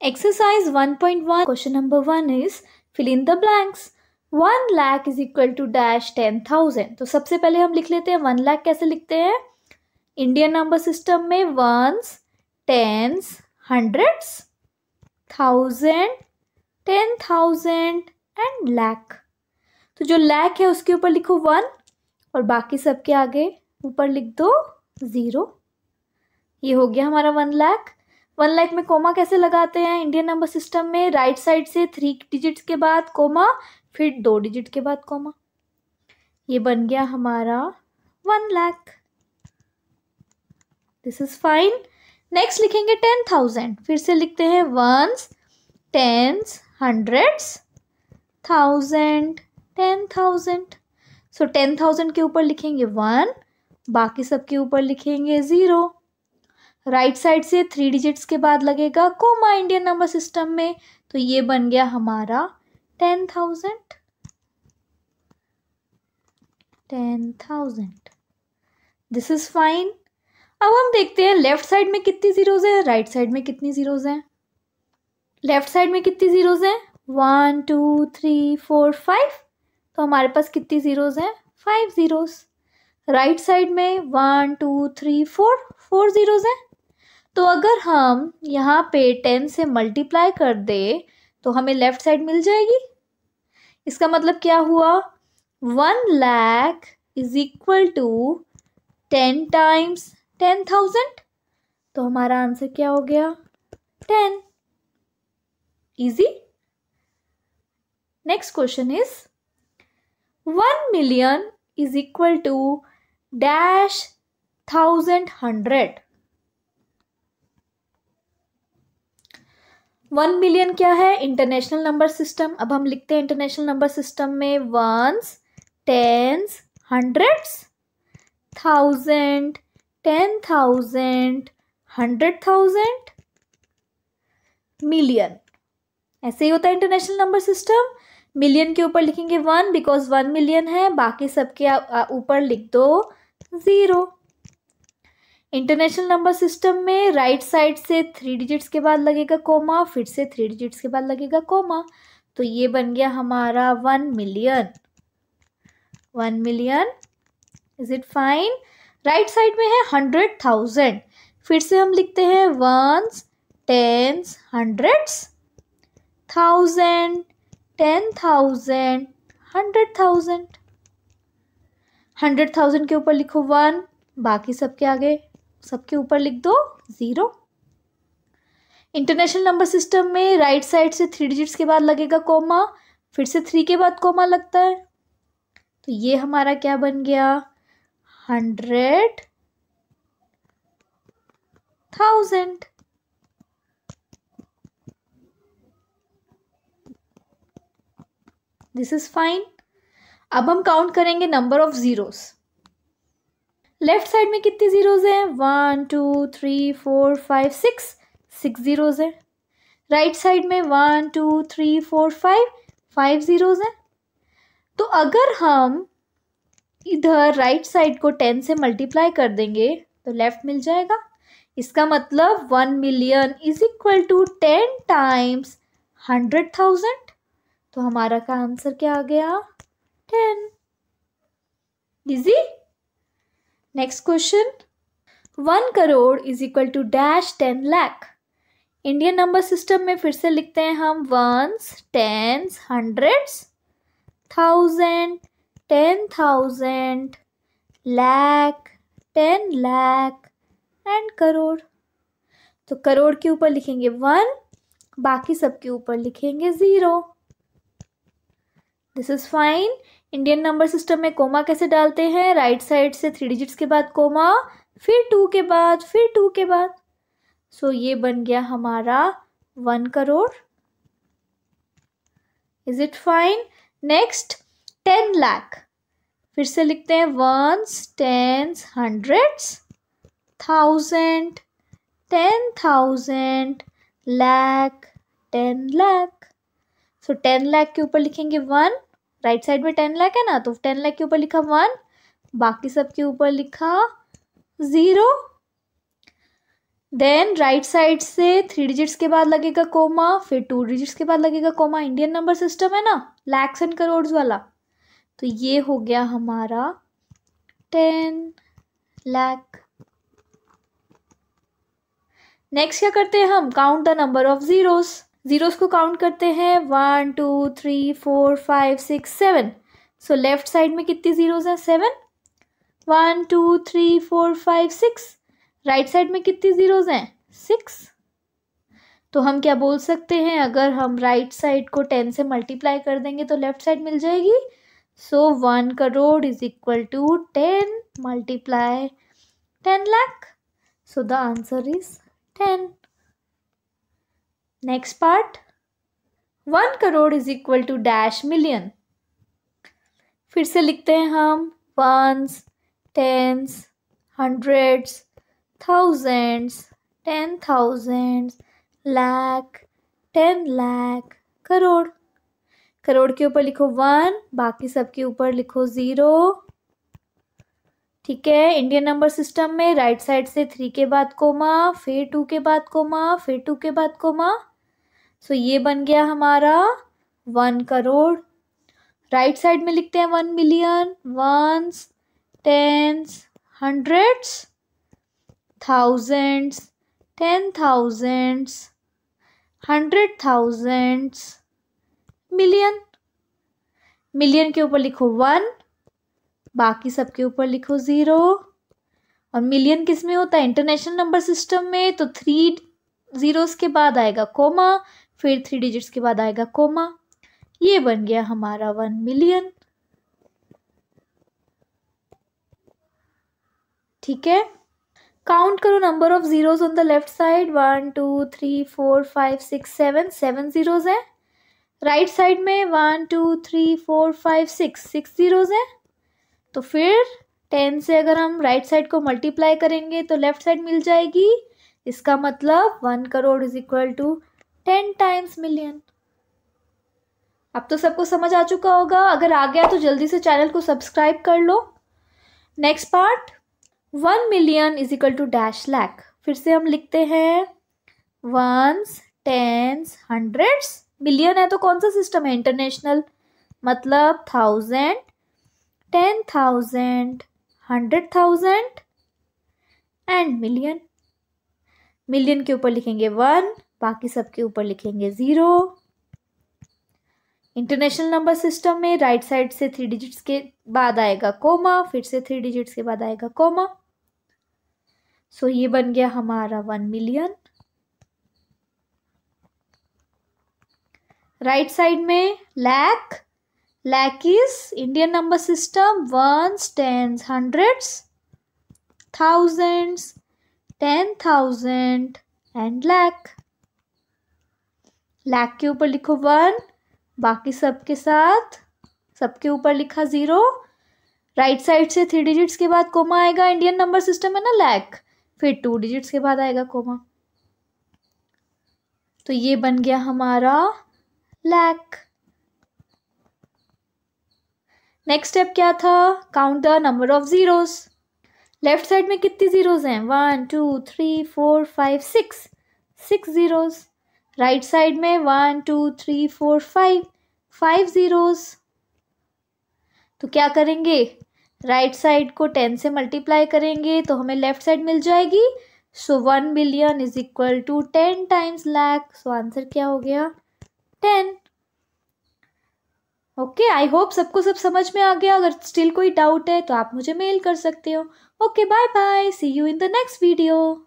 Exercise 1.1 question number 1 is, fill in the blanks. One lakh is equal to dash ten thousand तो सबसे पहले हम लिख लेते हैं वन लाख कैसे लिखते हैं? इंडियन नंबर सिस्टम में ones tens hundreds thousand ten thousand and lakh तो जो लैख है उसके ऊपर लिखो वन और बाकी सबके आगे ऊपर लिख दो ज़ीरो ये हो गया हमारा वन लाख वन लाख में कोमा कैसे लगाते हैं? इंडियन नंबर सिस्टम में राइट साइड से थ्री डिजिट्स के बाद कोमा, फिर दो डिजिट के बाद कोमा। ये बन गया हमारा one lakh. This is fine next लिखेंगे टेन थाउज़ेंड फिर से लिखते हैं ones tens hundreds thousand ten thousand so ten thousand के ऊपर लिखेंगे वन बाकी सबके ऊपर लिखेंगे ज़ीरो राइट साइड से थ्री डिजिट्स के बाद लगेगा कोमा इंडियन नंबर सिस्टम में। तो ये बन गया हमारा ten thousand. Ten thousand. This is fine अब हम देखते हैं लेफ़्ट साइड में कितनी जीरोज हैं। राइट साइड में कितनी जीरोज हैं? लेफ़्ट साइड में कितनी जीरोज हैं? One two three four five तो हमारे पास कितनी जीरोज हैं? फाइव जीरोज राइट साइड में one two three four four zeros हैं। तो अगर हम यहाँ पे टेन से मल्टीप्लाई कर दे तो हमें लेफ़्ट साइड मिल जाएगी। इसका मतलब क्या हुआ? One lakh is equal to ten times ten thousand. तो हमारा आंसर क्या हो गया? Ten. Easy next question is one million is equal to dash thousand hundred. One million क्या है? इंटरनेशनल नंबर सिस्टम अब हम लिखते हैं इंटरनेशनल नंबर सिस्टम में ones tens hundreds thousand ten thousand hundred thousand million ऐसे ही होता है इंटरनेशनल नंबर सिस्टम मिलियन के ऊपर लिखेंगे वन बिकॉज़ वन मिलियन है. बाकी सबके ऊपर लिख दो ज़ीरो इंटरनेशनल नंबर सिस्टम में राइट साइड से थ्री डिजिट्स के बाद लगेगा कोमा फिर से थ्री डिजिट्स के बाद लगेगा कोमा तो ये बन गया हमारा one million one million is it fine right side में है हंड्रेड थाउज़ेंड फिर से हम लिखते हैं ones tens hundreds thousand ten thousand hundred thousand hundred thousand के ऊपर लिखो वन बाकी सबके आगे. सबके ऊपर लिख दो ज़ीरो इंटरनेशनल नंबर सिस्टम में राइट साइड से थ्री डिजिट्स के बाद लगेगा कोमा फिर से थ्री के बाद कोमा लगता है. तो ये हमारा क्या बन गया? Hundred thousand this is fine अब हम काउंट करेंगे number of zeros left side में कितनी ज़ीरोज़ हैं? One two three four five six six zeros हैं. राइट साइड में one two three four five five zeros हैं. तो अगर हम इधर राइट साइड को टेन से मल्टीप्लाई कर देंगे तो लेफ़्ट मिल जाएगा। इसका मतलब one million is equal to ten times hundred thousand तो हमारा का आंसर क्या आ गया? Ten easy next question one crore is equal to dash ten lakh Indian number system में फिर से लिखते हैं हम. Ones tens hundreds thousand ten thousand lakh ten lakh and crore तो करोड़ के ऊपर लिखेंगे वन बाकी सबके ऊपर लिखेंगे zero this is fine Indian number system में कोमा कैसे डालते हैं? राइट साइड से थ्री डिजिट्स के बाद कोमा फिर टू के बाद फिर टू के बाद। सो so, ये बन गया हमारा one crore is it fine next ten lakh फिर से लिखते हैं ones tens hundreds thousand ten thousand lakh ten lakh so ten lakh के ऊपर लिखेंगे वन राइट साइड में टेन लाख है ना तो टेन लाख के ऊपर लिखा वन बाकी सब के ऊपर लिखा ज़ीरो देन राइट साइड से थ्री डिजिट्स के बाद लगेगा कोमा फिर टू डिजिट्स के बाद लगेगा कोमा इंडियन नंबर सिस्टम है ना लैक्स एंड करोड़ वाला। तो ये हो गया हमारा टेन लैख नेक्स्ट क्या करते हैं हम? Count the number of zeros zeros को काउंट करते हैं. One two three four five six seven so left side में कितनी ज़ीरोज़ हैं? Seven one two three four five six right side में कितनी ज़ीरोज़ हैं? सिक्स तो हम क्या बोल सकते हैं? अगर हम राइट right साइड को टेन से मल्टीप्लाई कर देंगे तो लेफ़्ट साइड मिल जाएगी. So one crore is equal to ten multiply ten lakh so the answer is ten next part one crore is equal to dash million फिर से लिखते हैं हम. Ones tens hundreds thousands ten thousands lakh ten lakh crore crore के ऊपर लिखो one बाकी सब के ऊपर लिखो ज़ीरो ठीक है इंडियन नंबर सिस्टम में राइट साइड से थ्री के बाद कोमा फिर टू के बाद कोमा फिर टू के बाद कोमा सो ये बन गया हमारा one crore right right side में लिखते हैं one million ones tens hundreds thousands ten thousands hundred thousands million million के ऊपर लिखो वन बाकी सबके ऊपर लिखो ज़ीरो और मिलियन किसमें होता है? इंटरनेशनल नंबर सिस्टम में तो थ्री ज़ीरोस के बाद आएगा कोमा फिर थ्री डिजिट्स के बाद आएगा कोमा ये बन गया हमारा वन मिलियन ठीक है? काउंट करो number of zeros on the left side one two three four five six seven seven zeros हैं। राइट साइड में one two three four five six six zeros हैं। तो फिर टेन से अगर हम राइट साइड को मल्टीप्लाई करेंगे तो लेफ़्ट साइड मिल जाएगी। इसका मतलब one crore is equal to ten times million. अब तो सबको समझ आ चुका होगा। अगर आ गया तो जल्दी से चैनल को सब्सक्राइब कर लो। Next part, one million is equal to dash lakh. फिर से हम लिखते हैं, वंस टेंस हंड्रेड्स। मिलियन है तो कौन सा सिस्टम है? इंटरनेशनल। मतलब thousand, ten thousand, hundred thousand and million. Million के ऊपर लिखेंगे वन बाकी सबके ऊपर लिखेंगे ज़ीरो। इंटरनेशनल नंबर सिस्टम में राइट साइड से थ्री डिजिट्स के बाद आएगा कोमा फिर से थ्री डिजिट्स के बाद आएगा कोमा सो so, ये बन गया हमारा वन मिलियन राइट साइड में lakh lakh is Indian number system ones, tens, hundreds, thousands, ten thousand and lakh. Lakh के ऊपर लिखो वन, बाकी सबके साथ, सबके ऊपर लिखा ज़ीरो राइट साइड से थ्री डिजिट्स के बाद कोमा आएगा इंडियन नंबर सिस्टम है ना लैक फिर टू डिजिट्स के बाद आएगा कोमा तो ये बन गया हमारा लैक नेक्स्ट स्टेप क्या था? Count the number of zeros left side में कितनी ज़ीरोज़ हैं? One two three four five six six zeros right side में one two three four five five zeros तो क्या करेंगे? राइट right साइड को टेन से मल्टीप्लाई करेंगे तो हमें लेफ़्ट साइड मिल जाएगी. So one billion is equal to ten times lakh so answer क्या हो गया? टेन ओके आई होप सबको सब समझ में आ गया. अगर स्टिल कोई डाउट है तो आप मुझे मेल कर सकते हो. Okay bye bye see you in the next video